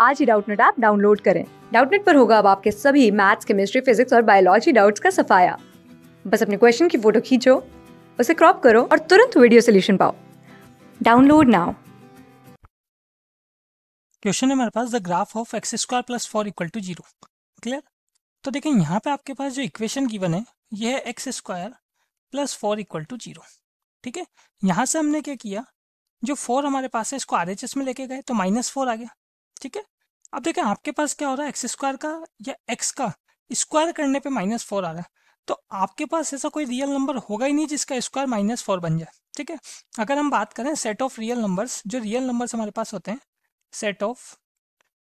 आज ही Doubtnut app download करें। डाउटनेट पर होगा अब आपके सभी मैथ्स, केमिस्ट्री, फिजिक्स और बायोलॉजी डाउट्स का सफाया। बस अपने क्वेश्चन की फ़ोटो खींचो, उसे क्रॉप करो और तुरंत वीडियो सोल्यूशन पाओ। Download now. क्वेश्चन है हमारे पास, the graph of x square plus four equal to zero. Clear? तो देखें यहाँ पे आपके पास जो इक्वेशन गिवन है ये है x square plus four equal to zero. ठीक है? यहाँ से हमने क्या किया, जो फोर हमारे पास है, इसको आर में लेके गए तो माइनस फोर आ गया। ठीक है? अब देखें आपके पास क्या हो रहा है? एक्स स्क्वायर का या एक्स का स्क्वायर करने पे माइनस फोर आ रहा है। तो आपके पास ऐसा कोई रियल नंबर होगा ही नहीं जिसका स्क्वायर माइनस फोर बन जाए, ठीक है? अगर हम बात करें सेट ऑफ़ रियल नंबर्स जो रियल नंबर्स हमारे पास होते हैं सेट ऑफ़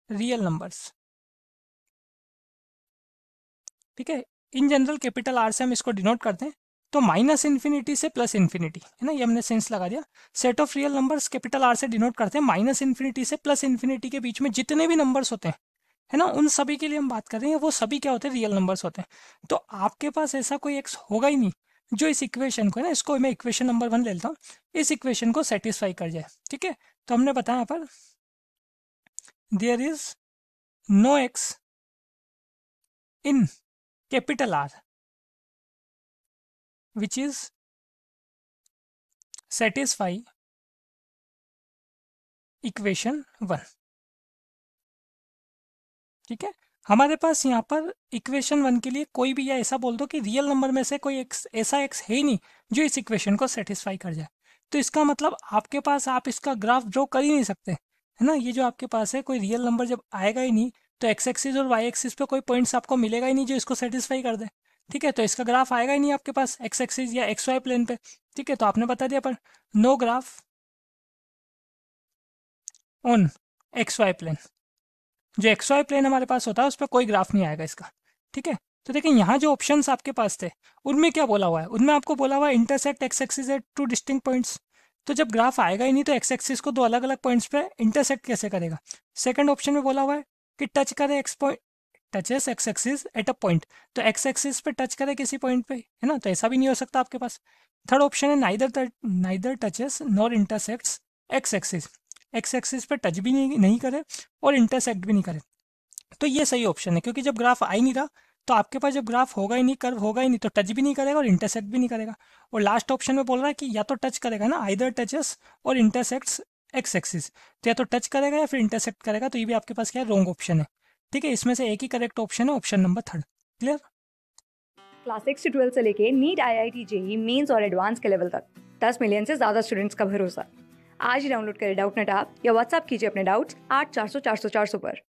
रियल नंबर्स ठीक है? इन जनरल कैपिटल आर से हम इसको डिनोट करते हैं। तो माइनस इन्फिनिटी से प्लस इन्फिनिटी, है ना? ये हमने सेंस लगा दिया। Set of real numbers capital R से डिनोट करते हैं। माइनस इन्फिनिटी से प्लस इन्फिनिटी के बीच में जितने भी नंबर्स होते हैं, है ना? उन सभी के लिए हम बात कर रहे हैं। वो सभी क्या होते हैं? रियल नंबर्स होते हैं। तो आपके पास ऐसा कोई एक्स होगा ही नहीं, जो इस इक्वेशन को है ना, इसको मैं इक्वेशन नंबर वन ले लेता हूँ। इस इक्वेशन को सेटिस्फाई कर जाए, ठीक है? तो हमने बताया पर there is no x in capital R which is satisfy equation one ठीक है? हमारे पास यहाँ पर इक्वेशन वन के लिए कोई भी या ऐसा बोल दो कि रियल नंबर में से कोई एक्स ऐसा एक्स है ही नहीं जो इस इक्वेशन को सेटिस्फाई कर जाए। तो इसका मतलब आपके पास आप इसका ग्राफ ड्रॉ कर ही नहीं सकते, है ना? ये जो आपके पास है, कोई रियल नंबर जब आएगा ही नहीं तो एक्स एक्सिस और वाई एक्सिस पे कोई पॉइंट्स आपको मिलेगा ही नहीं जो इसको सेटिस्फाई कर दे। ठीक है तो इसका ग्राफ आएगा ही नहीं आपके पास एक्स एक्सिस या एक्स वाई प्लेन पे। ठीक है तो आपने बता दिया, पर no graph on x y plane जो एक्स वाई प्लेन हमारे पास होता है उस पर कोई ग्राफ नहीं आएगा इसका। ठीक है तो देखिए, यहाँ जो ऑप्शन आपके पास थे, उनमें क्या बोला हुआ है? उनमें आपको बोला हुआ है intersect x axis at two distinct points तो जब ग्राफ आएगा ही नहीं तो एक्स एक्सिस को दो अलग अलग पॉइंट्स पे इंटरसेक्ट कैसे करेगा? सेकंड ऑप्शन में बोला हुआ है कि टच करे x point touches x axis at a point तो एक्स एक्सिस पे टच करे किसी पॉइंट पे, है ना? तो ऐसा भी नहीं हो सकता आपके पास। थर्ड ऑप्शन है neither neither touches nor intersects x axis x axis पे टच भी नहीं नहीं करे और इंटरसेक्ट भी नहीं करे। तो ये सही ऑप्शन है, क्योंकि जब ग्राफ आ ही नहीं रहा तो आपके पास जब ग्राफ होगा ही नहीं कर्व होगा ही नहीं तो टच भी नहीं करेगा और इंटरसेक्ट भी नहीं करेगा। और लास्ट ऑप्शन में बोल रहा है कि या तो टच करेगा ना? आइदर टचेस और इंटरसेक्ट्स एक्स एक्सिस तो या तो टच करेगा या फिर इंटरसेक्ट करेगा तो ये भी आपके पास क्या है? रॉन्ग ऑप्शन है। ठीक है, इसमें से एक ही करेक्ट ऑप्शन है option number third clear class six से ट्वेल्थ से लेके NEET I I T JEE mains और एडवांस के लेवल तक. दस मिलियन से ज़्यादा स्टूडेंट्स का भरोसा. आज ही डाउनलोड करें डाउट नेट आप या व्हाट्सअप कीजिए अपने डाउट्स आठ चार सौ चार सौ चार सौ पर.